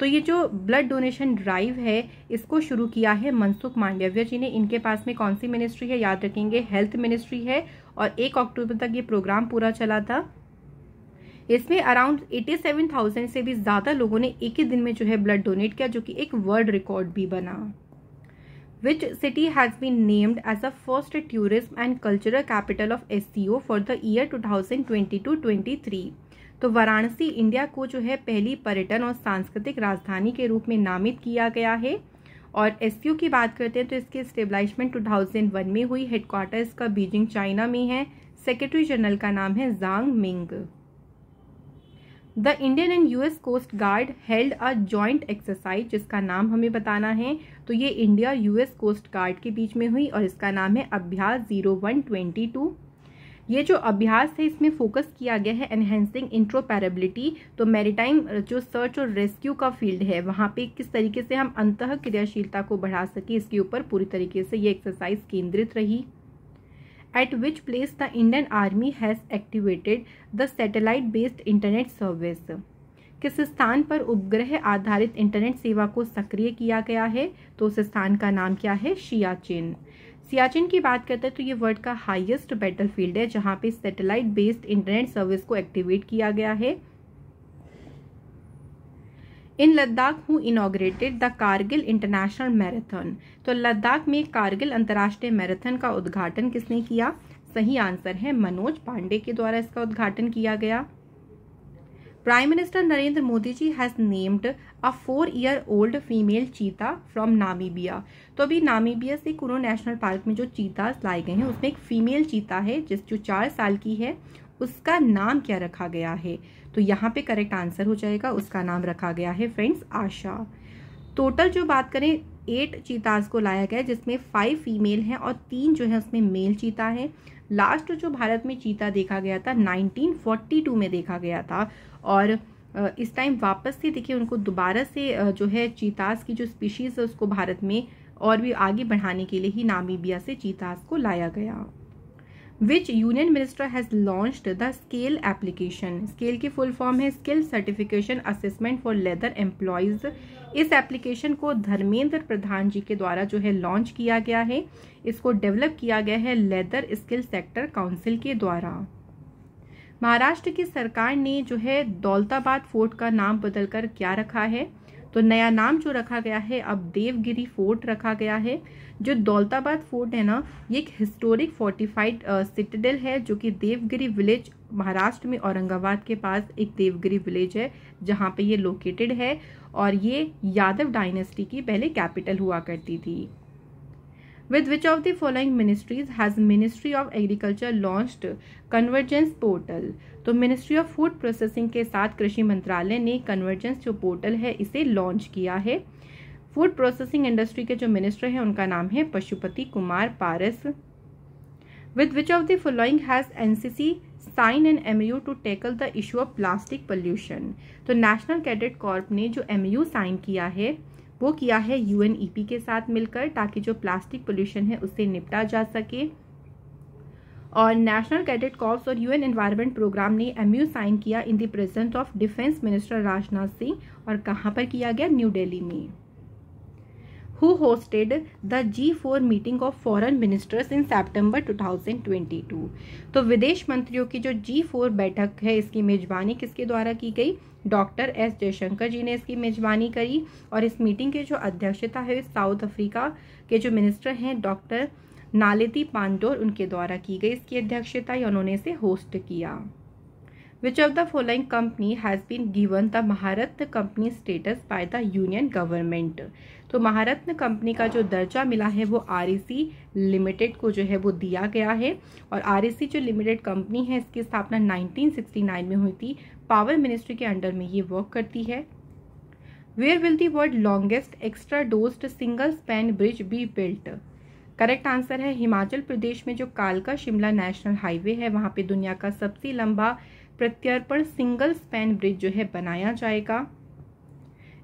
तो ये जो blood donation drive है इसको शुरू किया है मनसुख मांडव्य जी ने। इनके पास में कौन सी मिनिस्ट्री है याद रखेंगे हेल्थ मिनिस्ट्री है और एक अक्टूबर तक ये प्रोग्राम पूरा चला था। इसमें अराउंड 87,000 से भी ज़्यादा लोगों ने एक ही दिन में जो है ब्लड डोनेट किया जो कि एक वर्ल्ड रिकॉर्ड भी बना। Which city has been named as a first tourism and cultural capital of S for the year 2022-23 तो वाराणसी, इंडिया को जो है पहली पर्यटन और सांस्कृतिक राजधानी के रूप में नामित किया गया है। और एस की बात करते हैं तो इसकी स्टेब्लाइशमेंट 2001 में हुई। हेडक्वार्टर इसका बीजिंग चाइना में है। सेक्रेटरी जनरल का नाम है Zhang Ming the Indian and US coast guard held a joint exercise जिसका नाम हमें बताना है। तो ये इंडिया यूएस कोस्ट गार्ड के बीच में हुई और इसका नाम है अभ्यास ज़ीरो वन ट्वेंटी टू ये जो अभ्यास है, इसमें फोकस किया गया है एनहेंसिंग इंट्रोपैरेबिलिटी तो मैरिटाइम जो सर्च और रेस्क्यू का फ़ील्ड है, वहाँ पे किस तरीके से हम अंत क्रियाशीलता को बढ़ा सके, इसके ऊपर पूरी तरीके से ये एक्सरसाइज केंद्रित रही। At which place the Indian army has activated the satellite based internet service किस स्थान पर उपग्रह आधारित इंटरनेट सेवा को सक्रिय किया गया है? तो उस स्थान का नाम क्या है? सियाचिन। सियाचिन की बात करते हैं तो ये वर्ल्ड का हाईएस्ट बैटलफील्ड है, जहाँ पे सैटेलाइट बेस्ड इंटरनेट सर्विस को एक्टिवेट किया गया है। In Ladakh who inaugurated the Kargil international marathon तो लद्दाख में कारगिल अंतर्राष्ट्रीय मैराथन का उद्घाटन किसने किया? सही आंसर है मनोज पांडे के द्वारा इसका उद्घाटन किया गया। Prime minister Narendra Modi ji has named a four year old female cheetah from Namibia तो अभी नामीबिया से कुरो नेशनल पार्क में जो चीतास लाए गए हैं, उसमें एक फीमेल चीता है, जिस जो चार साल की है, उसका नाम क्या रखा गया है? तो यहाँ पे करेक्ट आंसर हो जाएगा, उसका नाम रखा गया है फ्रेंड्स आशा। टोटल जो बात करें एट चीताज को लाया गया जिसमें फाइव फीमेल हैं और तीन जो है उसमें मेल चीता है। लास्ट जो भारत में चीता देखा गया था 1942 में देखा गया था। और इस टाइम वापस से देखिए, उनको दोबारा से जो है चीतास की जो स्पीशीज़ है, उसको भारत में और भी आगे बढ़ाने के लिए ही नामीबिया से चीतास को लाया गया। Which union minister has launched the scale application scale की फुल फॉर्म है skill certification assessment for leather employees इस एप्लीकेशन को धर्मेंद्र प्रधान जी के द्वारा जो है लॉन्च किया गया है। इसको डेवलप किया गया है लेदर स्किल सेक्टर काउंसिल के द्वारा। महाराष्ट्र की सरकार ने जो है दौलताबाद फोर्ट का नाम बदलकर क्या रखा है? तो नया नाम जो रखा गया है, अब देवगिरी फोर्ट रखा गया है, जो दौलताबाद फोर्ट है ना, ये एक हिस्टोरिक फोर्टिफाइड सिटाडेल है, जो कि देवगिरी विलेज महाराष्ट्र में औरंगाबाद के पास एक देवगिरी विलेज है, जहाँ पे ये लोकेटेड है, और ये यादव डायनेस्टी की पहले कैपिटल हुआ करती थी With which of the following ministries has Ministry of Agriculture launched Convergence Portal? तो मिनिस्ट्री ऑफ़ फ़ूड प्रोसेसिंग के साथ कृषि मंत्रालय ने कन्वर्जेंस जो पोर्टल है, इसे लॉन्च किया है। फ़ूड प्रोसेसिंग इंडस्ट्री के जो मिनिस्टर हैं, उनका नाम है Pashupati Kumar Paras. With which of the has NCC sign an MoU to tackle the issue of plastic pollution तो नेशनल कैडेट कॉर्प ने जो एमयू साइन किया है, वो किया है यूएनईपी के साथ मिलकर, ताकि जो प्लास्टिक पोल्यूशन है उससे निपटा जा सके। और नेशनल कैडेट कॉर्प्स और यूएन एनवायरनमेंट प्रोग्राम ने एमयू साइन किया in the presence of defence minister Rajnath Singh और कहाँ पर किया गया? न्यू दिल्ली में। Who hosted the G4 meeting of foreign ministers in September 2022 तो विदेश मंत्रियों की जो जी फोर बैठक है, इसकी मेजबानी किसके द्वारा की गई? डॉक्टर एस जयशंकर जी ने इसकी मेजबानी करी और इस मीटिंग के जो अध्यक्षता है साउथ अफ्रीका के जो मिनिस्टर हैं डॉक्टर नालेती पांडोर उनके द्वारा की गई इसकी अध्यक्षता या उन्होंने इसे होस्ट किया। Which of the following company has been given the Maharatna company status by the union government तो महारत्न कंपनी का जो दर्जा मिला है वो आर लिमिटेड को जो है वो दिया गया है। और आर जो लिमिटेड कंपनी है, इसकी स्थापना 1969 में हुई थी। पावर मिनिस्ट्री के अंडर में ये वर्क करती है। Where will the world longest extradosed single span bridge be built correct answer है, हिमाचल प्रदेश में जो कालका शिमला नेशनल हाईवे है, वहाँ पे दुनिया का सबसे लंबा प्रत्यर्पण सिंगल स्पैन ब्रिज जो है बनाया जाएगा।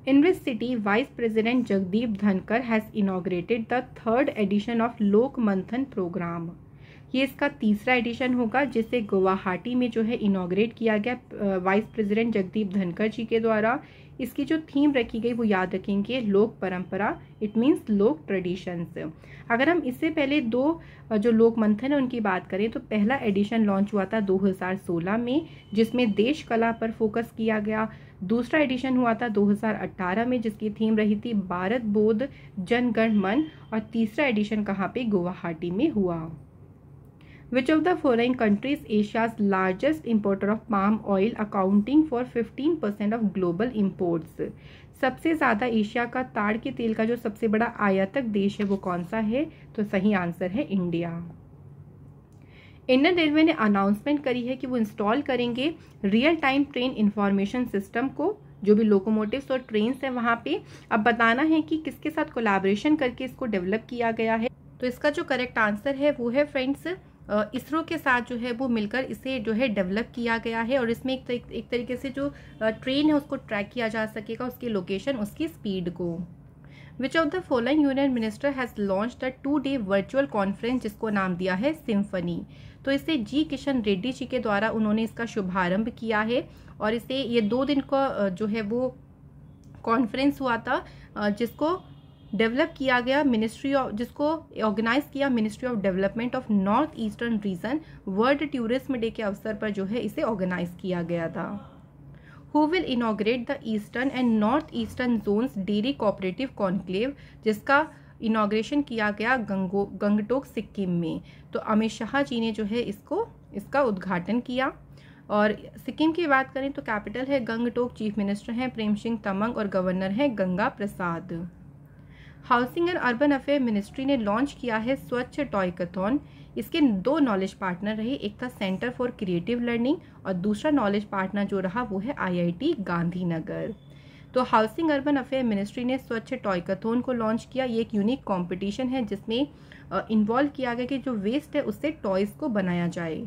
In which city vice president Jagdeep Dhankhar has inaugurated the third edition of Lok Manthan programme ये इसका तीसरा एडिशन होगा, जिसे गुवाहाटी में जो है इनोग्रेट किया गया वाइस प्रेसिडेंट जगदीप धनखड़ जी के द्वारा। इसकी जो थीम रखी गई वो याद रखेंगे, लोक परंपरा इट मीन्स लोक ट्रेडिशंस अगर हम इससे पहले दो जो लोक मंथन है उनकी बात करें तो पहला एडिशन लॉन्च हुआ था 2016 में, जिसमें देश कला पर फोकस किया गया। दूसरा एडिशन हुआ था 2018 में, जिसकी थीम रही थी भारत बोध जनगण मन, और तीसरा एडिशन कहाँ पे? गुवाहाटी में हुआ। Which of the following countries Asia's largest importer of palm oil, accounting for 15% of global imports? सबसे ज़्यादा एशिया का ताड़ के तेल का जो सबसे बड़ा आयातक देश है, वो कौन सा है? तो सही आंसर है इंडिया। इंडियन रेलवे ने अनाउंसमेंट करी है कि वो इंस्टॉल करेंगे real time train information system को, जो भी लोकोमोटिव्स और ट्रेन है वहाँ पे। अब बताना है कि किसके साथ कोलैबोरेशन करके इसको डेवलप किया गया है। तो इसका जो करेक्ट आंसर है वो है फ्रेंड्स इसरो के साथ जो है वो मिलकर इसे जो है डेवलप किया गया है और इसमें एक, तरीके, एक तरीके से जो ट्रेन है उसको ट्रैक किया जा सकेगा उसकी लोकेशन उसकी स्पीड को। Which of the following union minister has launch the two day virtual conference जिसको नाम दिया है सिम्फनी तो इसे जी किशन रेड्डी जी के द्वारा उन्होंने इसका शुभारंभ किया है और इसे ये दो दिन का जो है वो कॉन्फ्रेंस हुआ था जिसको डेवलप किया गया मिनिस्ट्री ऑफ़, जिसको ऑर्गेनाइज किया ministry of development of north eastern region, world tourism day के अवसर पर जो है इसे ऑर्गेनाइज किया गया था। Who will inaugurate the eastern and north eastern zones dairy cooperative conclave जिसका इनाग्रेशन किया गया गंगो, गंगटोक, सिक्किम में? तो अमित शाह जी ने जो है इसको, इसका उद्घाटन किया। और सिक्किम की बात करें तो कैपिटल है गंगटोक, चीफ मिनिस्टर हैं प्रेम सिंह तमंग और गवर्नर हैं Ganga Prasad. Housing and urban affair ministry ने लॉन्च किया है स्वच्छ टॉयकथॉन। इसके दो नॉलेज पार्टनर रहे, एक था सेंटर फॉर क्रिएटिव लर्निंग और दूसरा नॉलेज पार्टनर जो रहा वो है आईआईटी गांधीनगर। तो हाउसिंग अर्बन अफेयर मिनिस्ट्री ने स्वच्छ टॉयकथोन को लॉन्च किया। ये एक यूनिक कंपटीशन है जिसमें इन्वॉल्व किया गया कि जो वेस्ट है उससे टॉयज़ को बनाया जाए।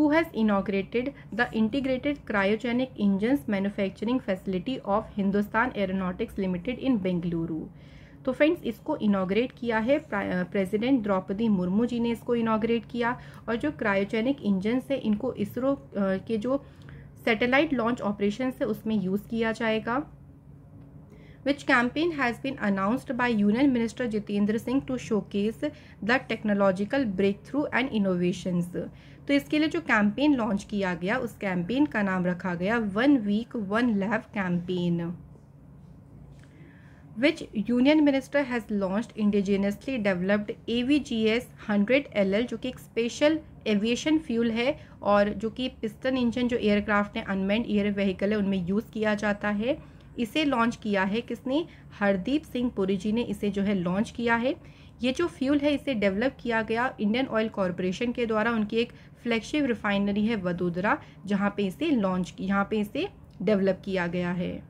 Who has inaugurated the integrated cryogenic engines manufacturing facility of Hindustan Aeronautics Limited in Bengaluru. तो फ्रेंड्स इसको इनाग्रेट किया है प्रेसिडेंट द्रौपदी मुर्मू जी ने इसको इनाग्रेट किया और जो क्रायोजेनिक इंजन है इनको इसरो के जो सैटेलाइट लॉन्च ऑपरेशन है उसमें यूज़ किया जाएगा which campaign has been announced by union minister jitendra singh to showcase the technological breakthrough and innovations. तो इसके लिए जो कैंपेन लॉन्च किया गया, उस कैंपेन का नाम रखा गया one week one lab campaign which union minister has launch indigenously developed A V G S hundred L L जो कि एक स्पेशल एविएशन फ्यूल है और जो कि पिस्टन इंजन जो एयरक्राफ्ट है अनमेंड एयर व्हीकल है, उनमें यूज़ किया जाता है। इसे लॉन्च किया है किसने? हरदीप सिंह पुरी जी ने इसे जो है लॉन्च किया है। ये जो फ्यूल है, इसे डेवलप किया गया इंडियन ऑयल कॉरपोरेशन के द्वारा। उनकी एक फ्लैगशिप रिफाइनरी है वडोदरा, जहाँ पे इसे लॉन्च यहाँ पे इसे डेवलप किया गया है।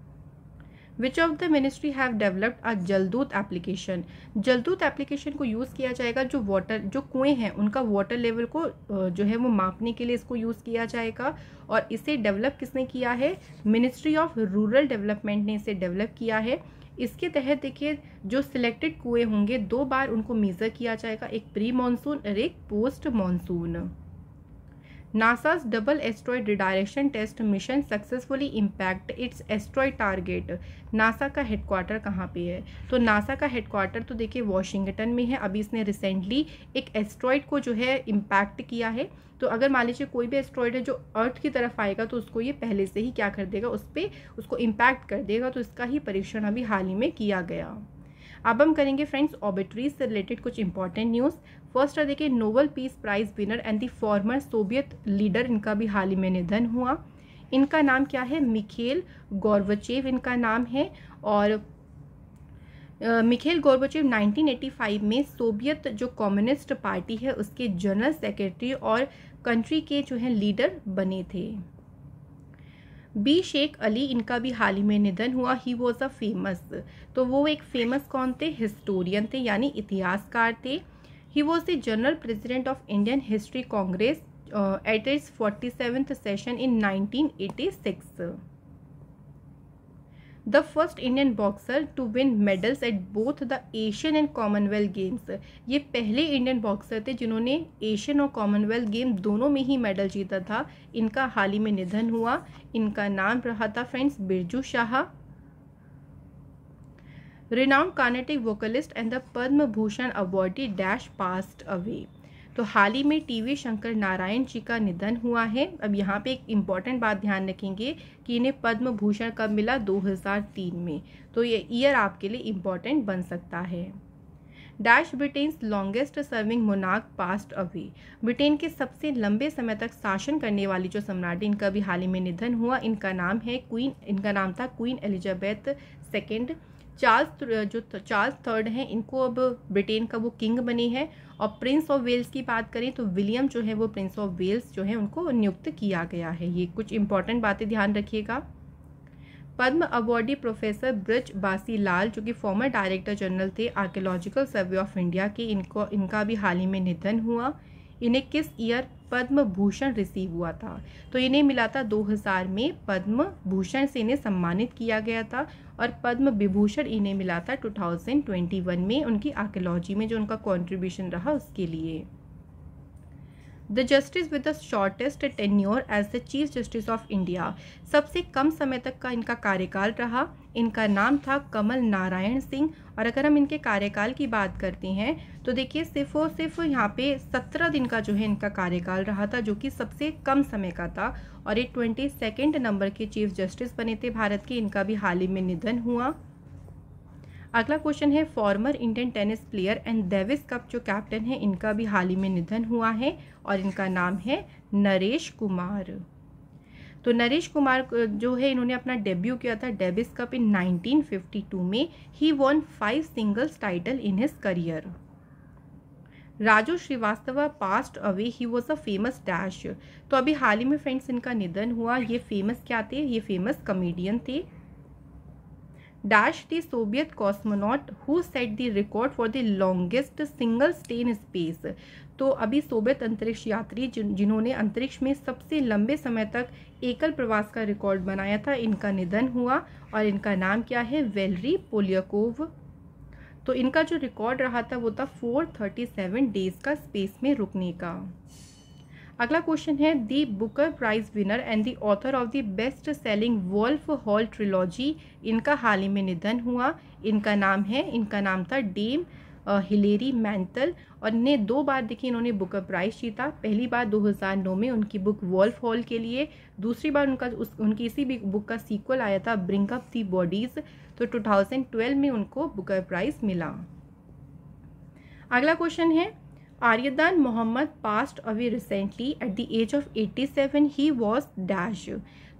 Which of the ministry have developed a Jaldoot application Jaldoot application को यूज़ किया जाएगा जो वाटर जो कुएँ हैं, उनका वाटर लेवल को जो है वो मापने के लिए इसको यूज़ किया जाएगा। और इसे डेवलप किसने किया है? मिनिस्ट्री ऑफ़ रूरल डेवलपमेंट ने इसे डेवलप किया है। इसके तहत देखिए, जो सिलेक्टेड कुएँ होंगे, दो बार उनको मेज़र किया जाएगा। एक प्री मानसून और एक post monsoon NASA's double asteroid redirection test mission successfully impact its asteroid target NASA का हेडक्वार्टर कहाँ पे है? तो नासा का हेडक्वार्टर तो देखिए वॉशिंगटन में है। अभी इसने रिसेंटली एक एस्ट्रॉयड को जो है इम्पैक्ट किया है। तो अगर मान लीजिए कोई भी एस्ट्रॉयड है जो अर्थ की तरफ़ आएगा तो उसको ये पहले से ही क्या कर देगा? उस पर उसको इम्पैक्ट कर देगा। तो इसका ही परीक्षण अभी हाल ही में किया गया। अब हम करेंगे फ्रेंड्स ऑबिट्रीज से रिलेटेड कुछ इंपॉर्टेंट न्यूज़ फ़र्स्ट है, देखिए Nobel peace prize winner and the former Soviet leader इनका भी हाल ही में निधन हुआ। इनका नाम क्या है? मिखेल गौरवचेव इनका नाम है। और मिखेल गोरबचेव 1985 में सोवियत जो कम्युनिस्ट पार्टी है, उसके जनरल सेक्रेटरी और कंट्री के जो है लीडर बने थे। बी शेख अली, इनका भी हाल ही में निधन हुआ ही वॉज़ अ फ़ेमस तो वो एक फ़ेमस कौन थे? हिस्टोरियन थे, यानी इतिहासकार थे। He was the general president of Indian History Congress at its forty seventh session in nineteen eighty six the first Indian boxer to win medals at both the Asian and Commonwealth Games ये पहले Indian boxer थे जिन्होंने Asian और Commonwealth game दोनों में ही medal जीता था। इनका हाल ही में निधन हुआ। इनका नाम रहा था friends Birju Shah. Renowned Carnatic vocalist and the Padma Bhushan awardee dash passed away तो हाल ही में टीवी शंकर नारायण जी का निधन हुआ है। अब यहाँ पे एक इंपॉर्टेंट बात ध्यान रखेंगे कि इन्हें पद्म भूषण कब मिला? 2003 में। तो ये ईयर आपके लिए इंपॉर्टेंट बन सकता है। डैश ब्रिटेन्स लॉन्गेस्ट सर्विंग मोनाक पास्ट अवे ब्रिटेन के सबसे लंबे समय तक शासन करने वाली जो सम्राटी इनका भी हाल ही में निधन हुआ। इनका नाम है क्वीन इनका नाम था क्वीन एलिजाबेथ सेकेंड चार्ल्स जो चार्ल्स थर्ड हैं, इनको अब ब्रिटेन का वो किंग बने हैं। और प्रिंस ऑफ़ वेल्स की बात करें तो विलियम जो है वो प्रिंस ऑफ़ वेल्स जो है उनको नियुक्त किया गया है। ये कुछ इंपॉर्टेंट बातें ध्यान रखिएगा। पद्म अवार्डी प्रोफेसर ब्रज बासी लाल जो कि फॉर्मर डायरेक्टर जनरल थे आर्कियोलॉजिकल सर्वे ऑफ़ इंडिया के, इनको, इनका भी हाल ही में निधन हुआ। इन्हें किस ईयर पद्म भूषण रिसीव हुआ था। तो इन्हें मिला था 2000 में पद्म भूषण से इन्हें सम्मानित किया गया था और पद्म विभूषण इन्हें मिला था 2021 में उनकी आर्कोलॉजी में जो उनका कॉन्ट्रीब्यूशन रहा उसके लिए। The justice with the shortest tenure as the chief justice of India सबसे कम समय तक का इनका कार्यकाल रहा। इनका नाम था कमल नारायण सिंह। और अगर हम इनके कार्यकाल की बात करते हैं तो देखिए सिर्फ़ और सिर्फ़ यहाँ पे सत्रह दिन का जो है इनका कार्यकाल रहा था, जो कि सबसे कम समय का था। और ये ट्वेंटी सेकेंड नंबर के चीफ जस्टिस बने थे भारत के, इनका भी हाल ही में निधन हुआ। अगला क्वेश्चन है, former Indian tennis player and Davis Cup जो कैप्टन है, इनका भी हाल ही में निधन हुआ है। और इनका नाम है नरेश कुमार। तो नरेश कुमार जो है, इन्होंने अपना डेब्यू किया था डेविस कप इन 1952 में। He won five singles title in his career Raju Srivastava passed away he was a famous dash तो अभी हाल ही में फ्रेंड्स इनका निधन हुआ। ये फ़ेमस क्या थे? ये फ़ेमस कमेडियन थे। Dash the Soviet cosmonaut who set the record for the longest single stay in space तो अभी सोवियत अंतरिक्ष यात्री जिन, जिन्होंने अंतरिक्ष में सबसे लंबे समय तक एकल प्रवास का रिकॉर्ड बनाया था, इनका निधन हुआ और इनका नाम क्या है? Valery Polyakov. तो इनका जो रिकॉर्ड रहा था वो था 437 डेज़ का स्पेस में रुकने का। अगला क्वेश्चन है, the Booker prize winner and the author of the best selling Wolf Hall trilogy, इनका हाल ही में निधन हुआ। इनका नाम है, इनका नाम था डेम हिलेरी मैंतल और ने दो बार देखिए इन्होंने बुकर प्राइज जीता पहली बार 2009 में उनकी बुक वॉल्फ हॉल के लिए, दूसरी बार उनका उस, उनकी इसी भी बुक का सीक्वल आया था, ब्रिंक अप दी बॉडीज़। तो 2012 में उनको बुकर प्राइज मिला। अगला क्वेश्चन है, Aryadan Mohammed passed away recently at the age of 87 he was dash.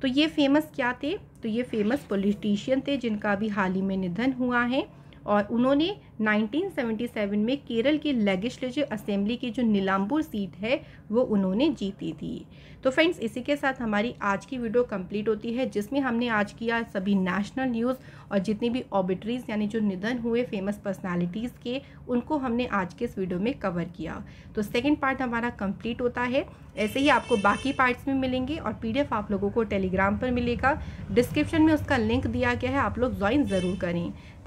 तो ये फ़ेमस क्या थे? तो ये फ़ेमस पॉलिटिशियन थे जिनका अभी हाल ही में निधन हुआ है। और उन्होंने 1977 में केरल की लेजिस्लेटिव असेंबली की जो नीलाम्बूर सीट है, वो उन्होंने जीती थी। तो फ्रेंड्स, इसी के साथ हमारी आज की वीडियो कंप्लीट होती है, जिसमें हमने आज किया सभी नेशनल न्यूज़ और जितनी भी ऑबिट्रीज, यानी जो निधन हुए फ़ेमस पर्सनालिटीज़ के, उनको हमने आज के इस वीडियो में कवर किया। तो सेकेंड पार्ट हमारा कंप्लीट होता है। ऐसे ही आपको बाकी पार्ट्स में मिलेंगे और पीडीएफ आप लोगों को टेलीग्राम पर मिलेगा। डिस्क्रिप्शन में उसका लिंक दिया गया है, आप लोग ज्वाइन ज़रूर करें।